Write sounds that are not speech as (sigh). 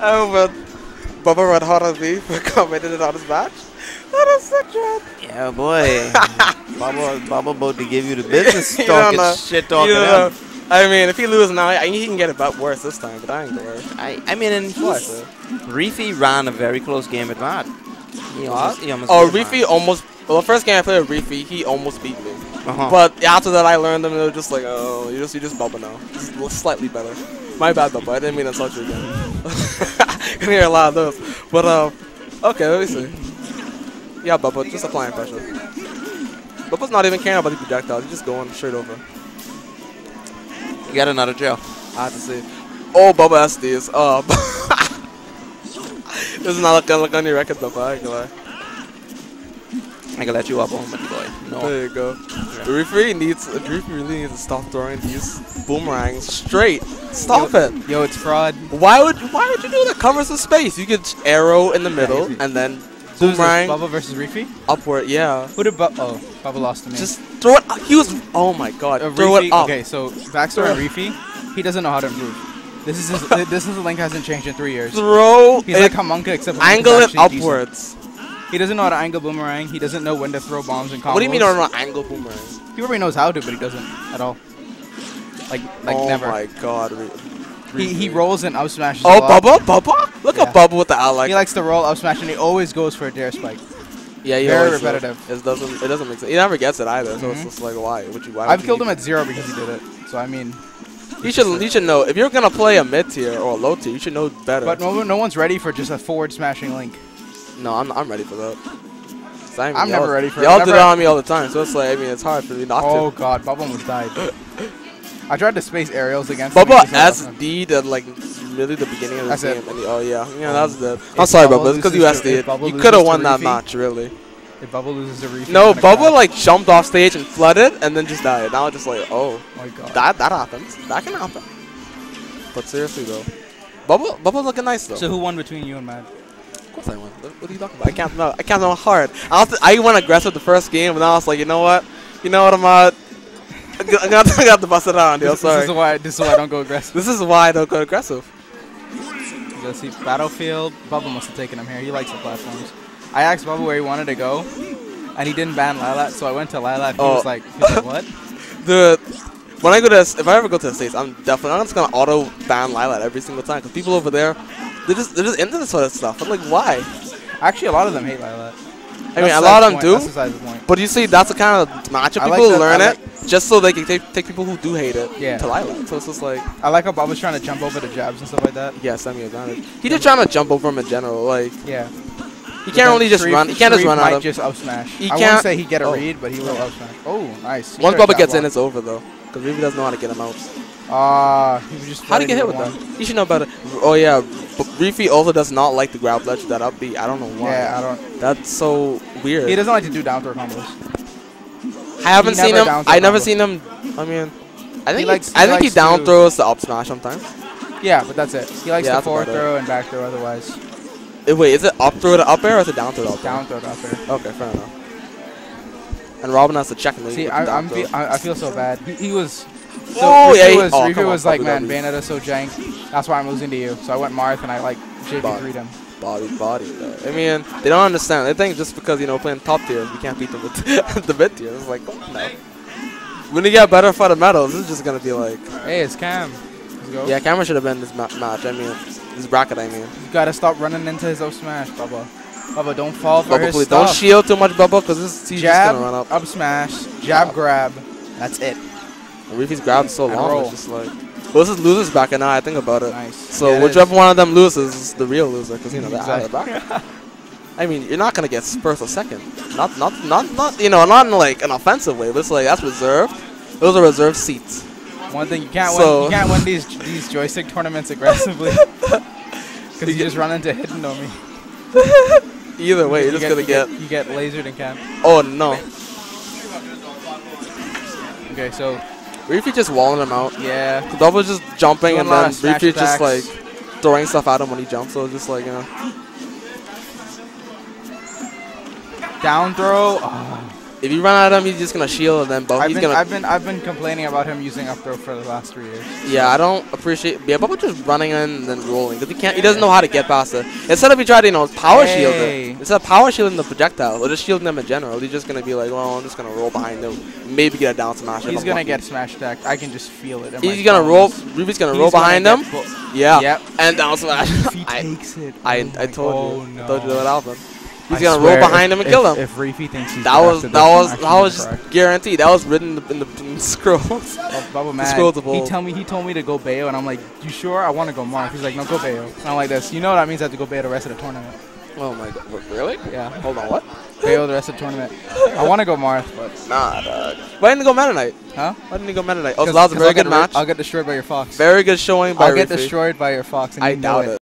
oh, but Bubba Red Hot on me for (laughs) commenting on his match. That is such a Yeah, boy. (laughs) Bubba, Bubba about to give you the (laughs) business talking shit talking. Know. I mean, if he loses now, I, he can get it back worse this time, but I ain't gonna worry. I, I mean, and he's, Reefy ran a very close game at that. He almost, he almost Oh, Reefy almost. Well, the first game I played with Reefy, he almost beat me. Uh-huh. But after that, I learned them. and They were just like, oh, you just you just Bubba now. Just slightly better. My bad, Bubba. I didn't mean to insult you again. (laughs) Can hear a lot of those. But uh, okay, let me see. Yeah, Bubba, just applying pressure. Bubba's not even caring about the projectiles. He's just going straight over. you got another jail. I have to see. Oh, Bubba SD is up. this is not looking look on your record, Bubba. I ain't gonna lie. I can let you up on it, boy. No. There you go. The referee needs. The referee really needs to stop throwing these boomerangs straight. Stop it. Yo, it's fraud. Why would Why would you do that? Cover some space. You could arrow in the middle easy. and then So boomerang Bubba versus Reefy? upward. Yeah. Who did Bubba? Oh, Bubba lost to me. Just throw it. He was. Oh my God. Uh, throw Reefy- it up. Okay, so backstory on Reefy, he doesn't know how to improve. This is his, (laughs) this is the link hasn't changed in three years. Throw He's like Hamunka except angle it actually decent. He doesn't know how to angle boomerang. He doesn't know when to throw bombs and combos. What do you mean? I don't know angle boomerang? He probably knows how to, but he doesn't at all. Like like oh never. my God. He he rolls and up smashes. Oh. Bubba, Bubba. Look Yeah. at Bubba with the out like. He likes to roll up smash and he always goes for a dair spike. yeah, he very repetitive. It doesn't. It doesn't make sense. He never gets it either. So it's Mhm. just like, why? Would you? Why? I've would killed him at zero because he did it. So I mean, You should. You should know if you're gonna play a mid tier or a low tier. You should know better. but no no one's ready for just a forward smashing link. No, I'm, I'm ready for that. I mean, I'm y'all- never ready for it. Y'all do Never- that on me all the time, so it's like I mean it's hard for me not Oh to. god, Bubba almost died. I tried to space aerials against him. Bubba He just wasn't. SD'd at like really the beginning of the That's it. game. And he, oh yeah, yeah, um, that was the. I'm sorry, Bubba Bubba. It's because you loses to- SD'd. Bubba You could have won that match, really. If Bubba loses to Reefy, No, I'm Bubba cry. like jumped off stage and flooded, and then just died. Now it's just like, oh, Oh my god. that that happens. That can happen. But seriously though, Bubba Bubba's looking nice though. So who won between you and Matt? Of course I won. What, are you talking about? I can't know. I can't know hard. I, was, I went aggressive the first game, and I was like, you know what? You know what? I'm uh, I got, I got, I to bust it out, yo. This, Sorry. this is why this is why I don't go aggressive. This is why I don't go aggressive. Let's see, Battlefield. Bubba must have taken him here. He likes the platforms. I asked Bubba where he wanted to go, and he didn't ban Lylat, so I went to Lylat. He Oh. was like, he was like, what? (laughs) The when I go to if I ever go to the states, I'm definitely I'm just gonna auto ban Lylat every single time because people over there, they're just they're just into this sort of stuff. I'm like, why? Actually, a lot of them hate Lylat. I mean, a lot of them do. That's besides the point. But you see, that's the kind of matchup I people like learn I it just so they can take, take people who do hate it Yeah. to Lylat. So it's just like, I like how Bubba's trying to jump over the jabs and stuff like that. yeah, semi advantage. He just trying to jump over him in general. Like Yeah. he can't only just run. He can't just run out might of. just up smash. He I won't can't- say he get a oh. read, but he will up smash. Oh, nice. Once should've Bubba gets in, it's over though. Because Ruby doesn't know how to get him out. Ah, he just. How do you get hit with one. that? You should know better. Oh yeah, but Reefy also does not like the grab ledge that up I don't know why. Yeah, I don't. That's so weird. He doesn't like to do down throw combos. I haven't he seen him. I never combos. seen him. I mean, I think he likes- I think he down throws the up smash sometimes. Yeah, but that's it. He likes Yeah, to forward throw and back throw otherwise. Eh, wait, is it up throw to up air or is it down throw to up air? Down throw to up air. Okay, fair enough. And Robin has to check me. See, the I, down I'm throw. fe- I, I feel so bad. He, he was. So Oh, yeah, was, oh, Riku on, was like, man. Bayonetta's so jank. That's why I'm losing to you. So I went Marth and I like JV3'd him. body, body. Though. I mean, they don't understand. They think just because you know playing top tier, you can't beat them with (laughs) the mid tier. It's like, oh, no. When you get better for the medals, this is just gonna be like, Hey, it's Cam. Let's go. yeah, Cameron should have been this ma- match. I mean, this bracket. I mean, You gotta stop running into his up smash, Bubba. Bubba, don't fall for Bubba, his please stuff. don't shield too much, Bubba, because this Jab, just gonna run up. up smash, jab grab. That's it. And Reefy's grabbed so And long, roll. it's just like, well, this is losers bracket now. I think about it. Nice. So Yeah, whichever one of them loses is the real loser, because you know they're out of the Exactly. bracket. (laughs) I mean, you're not gonna get first or second. Not, not, not, not. You know, not in like an offensive way, but it's like that's reserved. Those are reserved seats. One thing you can't So- win. You can't win these these joystick tournaments aggressively. (laughs) Because you just run into hidden on me. Either way, you're just you gonna you get. You get lasered in camp. Oh no, Okay, so Reefy just walling him out. yeah. Bubba's just jumping, Doing and then Reefy's just like throwing stuff at him when he jumps. So it's just like you know. Down throw. Oh, If you run out of him, he's just gonna shield and then both. I've He's been, gonna. I've been, I've been complaining about him using up throw for the last three years. yeah, I don't appreciate. Yeah, Bubba just running in and then rolling because he can't. He doesn't know how to get past it. Instead of he tried to you know power shield Hey. it. Instead of power shielding the projectile or just shielding them in general, he's just gonna be like, well, I'm just gonna roll behind him, maybe get a down smash. He's gonna lucky. get smash attacked. I can just feel it. He's gonna roll. Ruby's gonna He's roll gonna behind him. Yeah. Yep. And down smash. If he (laughs) I, takes it, I, oh I told oh you. No. I told you that happened. He's I gonna roll behind him and if, kill him. If Reefy thinks he's That was that was that was just guaranteed. That was written in the, in the, in the (laughs) scrolls. Oh, Bubba scroll he tell me he told me to go Bayo, and I'm like, you sure? I want to go Marth. He's like, no, go Bayo. And I'm like this. You know what that means? I have to go Bayo the rest of the tournament. Oh my god! Really? Yeah, Hold on. What? Bayo the rest of the tournament. I want to go Marth, but (laughs) Nah, dog. Why didn't he go Meta Knight? huh? Why didn't he go Meta Knight? Oh, that was a very I'll good match. I'll get destroyed by your fox. Very good showing by I'll get destroyed by your fox, and I doubt it.